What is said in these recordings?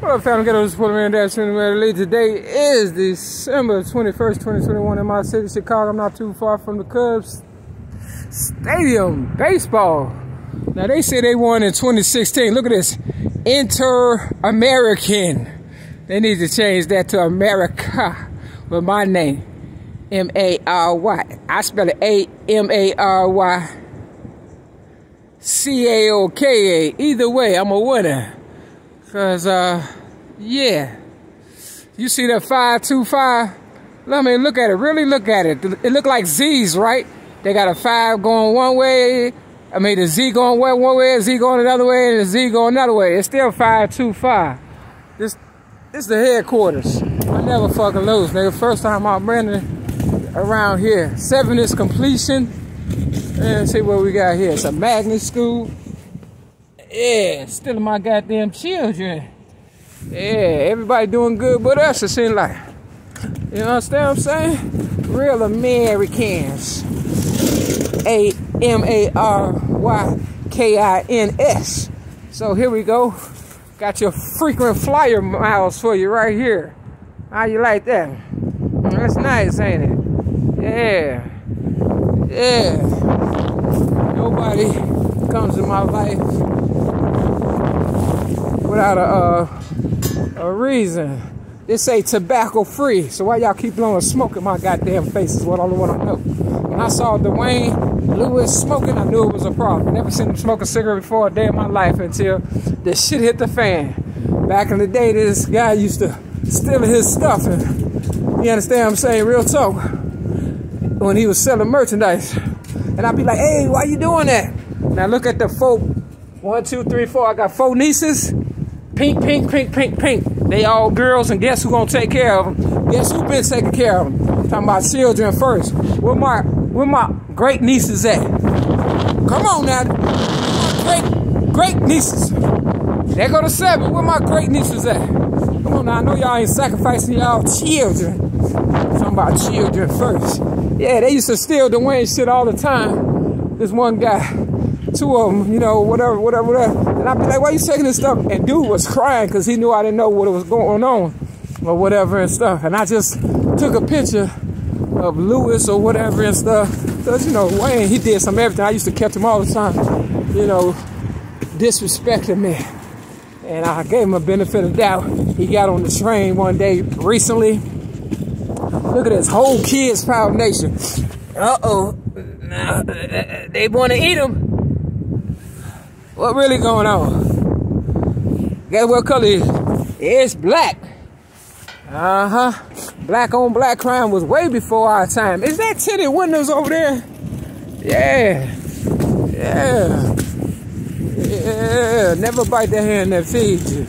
Well, family, get on this man dash lead. Today is December 21st, 2021 in my city, Chicago. I'm not too far from the Cubs Stadium baseball. Now they say they won in 2016. Look at this. Inter-American. They need to change that to America with my name. M-A-R-Y. I spell it A-M-A-R-Y. C-A-O-K-A. Either way, I'm a winner. Cause uh yeah. You see that 525? Let me look at it. Really look at it. It look like Z's, right? They got a five going one way. I mean the Z going one way, Z going another way, and the Z going another way. It's still 525. This this the headquarters. I never fucking lose, nigga. First time I'm running around here. Seven is completion. And see what we got here. It's a magnet school. Yeah, still my goddamn children. Yeah, everybody doing good but us, it seems like. You understand what I'm saying? Real Americans. A M A R Y K I N S. So here we go. Got your frequent flyer miles for you right here. How you like that? Mm, that's nice, ain't it? Yeah. Yeah. Nobody comes in my life without a uh, a reason. They say tobacco free, so why y'all keep blowing smoke in my goddamn face is what I want to know. When I saw Dwayne Lewis smoking, I knew it was a problem. Never seen him smoke a cigarette before a day in my life until the shit hit the fan. Back in the day, this guy used to steal his stuff, and you understand what I'm saying? Real talk. When he was selling merchandise, and I'd be like, "Hey, why you doing that?" Now look at the four, one, two, three, four. I got four nieces Pink, pink, pink, pink, pink. They all girls, and guess who gonna take care of them? Guess who been taking care of them? Talking about children first. Where my, where my great nieces at? Come on now, great, great nieces. They go to seven. Where my great nieces at? Come on now, I know y'all ain't sacrificing y'all children. Talking about children first. Yeah, they used to steal the Wayne shit all the time. This one guy two of them, you know, whatever, whatever, whatever. And I'd be like, why you taking this stuff? And dude was crying because he knew I didn't know what was going on or whatever and stuff. And I just took a picture of Lewis or whatever and stuff. Because, you know, Wayne, he did some everything. I used to catch him all the time, you know, disrespecting me. And I gave him a benefit of doubt. He got on the train one day recently. Look at this whole Kids Foundation. Uh-oh. They want to eat him. What really going on? Guess what color is It's black. Uh-huh. Black on black crime was way before our time. Is that tinted windows over there? Yeah. Yeah. Yeah. Never bite the hand that feeds you.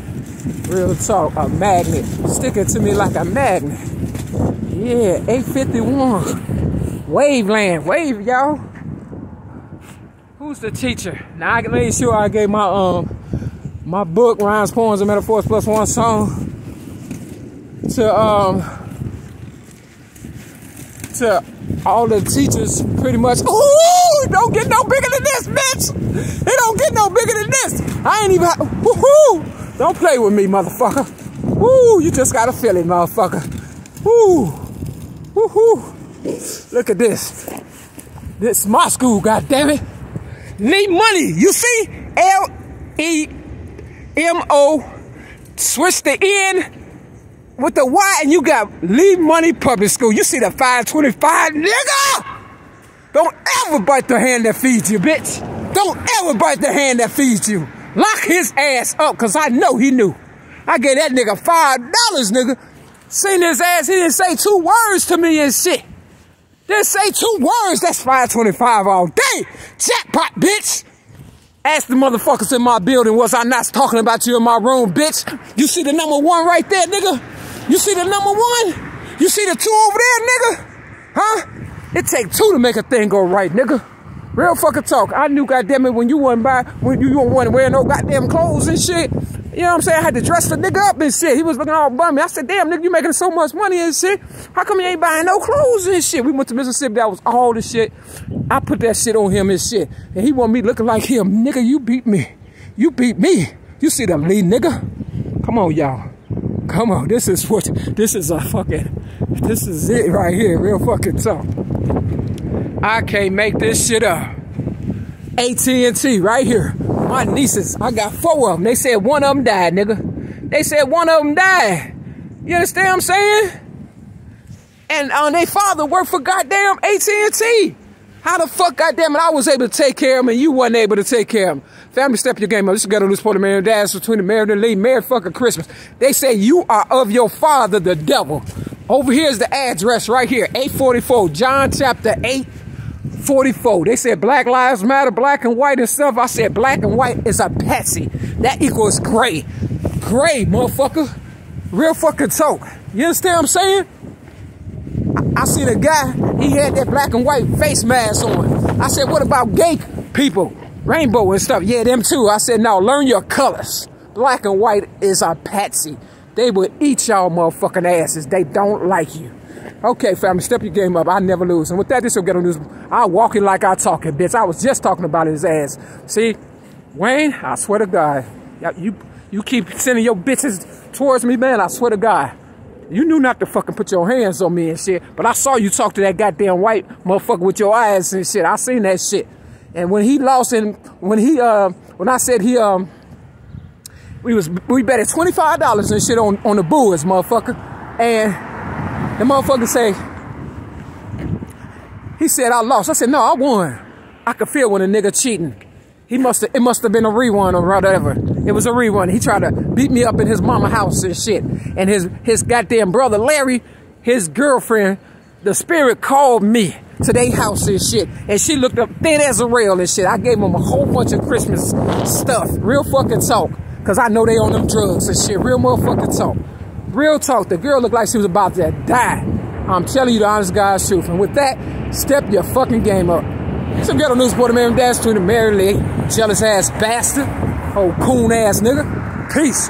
Real talk. A magnet. Stick it to me like a magnet. Yeah. 851. Waveland. Wave, y'all. Who's the teacher? Now I made sure I gave my um my book, Rhymes, Poems, and Metaphors Plus One song to um to all the teachers pretty much. Ooh, don't get no bigger than this, bitch! It don't get no bigger than this. I ain't even woohoo! Don't play with me, motherfucker. Woo, you just gotta feel it, motherfucker. Woo! Woohoo! Look at this. This is my school, goddammit need money. You see? L E M O. Switch the N with the Y and you got Lee Money Public School. You see the 525, nigga? Don't ever bite the hand that feeds you, bitch. Don't ever bite the hand that feeds you. Lock his ass up, cause I know he knew. I gave that nigga five dollars, nigga. Seen his ass, he didn't say two words to me and shit. Just say two words, that's 525 all day. Jackpot, bitch. Ask the motherfuckers in my building, was I not talking about you in my room, bitch? You see the number one right there, nigga? You see the number one? You see the two over there, nigga? Huh? It take two to make a thing go right, nigga. Real fucking talk. I knew, goddamn it, when you wasn't by, when you, you wasn't wearing no goddamn clothes and shit. You know what I'm saying? I had to dress the nigga up and shit. He was looking all bummy. I said, damn, nigga, you making so much money and shit. How come you ain't buying no clothes and shit? We went to Mississippi. That was all the shit. I put that shit on him and shit. And he want me looking like him. Nigga, you beat me. You beat me. You see them lead, nigga. Come on, y'all. Come on. This is what, this is a fucking, this is it right here. Real fucking talk. I can't make this shit up. AT&T right here. My nieces, I got four of them. They said one of them died, nigga. They said one of them died. You understand what I'm saying? And uh, they father worked for goddamn AT&T. How the fuck, goddamn it, I was able to take care of him and you wasn't able to take care of him. Family, step your game up. This is Ghetto News Report, Mary and Dad's between the Mary and Lee. Merry fucking Christmas. They say you are of your father, the devil. Over here is the address right here, 844, John chapter 8, 44. They said black lives matter, black and white and stuff. I said black and white is a patsy. That equals gray. Gray, motherfucker. Real fucking talk. You understand what I'm saying? I, I seen a guy, he had that black and white face mask on. I said, what about gay people? Rainbow and stuff. Yeah, them too. I said, now learn your colors. Black and white is a patsy. They will eat y'all motherfucking asses. They don't like you. Okay, family, step your game up. I never lose. And with that, this will get on news. I walk it like I talk it, bitch. I was just talking about his ass. See, Wayne, I swear to God, you you keep sending your bitches towards me, man. I swear to God. You knew not to fucking put your hands on me and shit. But I saw you talk to that goddamn white motherfucker with your eyes and shit. I seen that shit. And when he lost and when he uh when I said he um we was we betted twenty five dollars and shit on on the Bulls, motherfucker. And the motherfucker say, he said, I lost. I said, no, I won. I could feel when a nigga cheating. He must have, it must have been a rerun or whatever. It was a rerun. He tried to beat me up in his mama house and shit. And his, his goddamn brother, Larry, his girlfriend, the spirit called me to their house and shit. And she looked up thin as a rail and shit. I gave them a whole bunch of Christmas stuff. Real fucking talk. Cause I know they on them drugs and shit. Real motherfucking talk. Real talk, the girl looked like she was about to die. I'm telling you the honest God's truth. And with that, step your fucking game up. Some ghetto news reporter, Mary Dash, to the Mary Lee, jealous ass bastard, old coon ass nigga. Peace.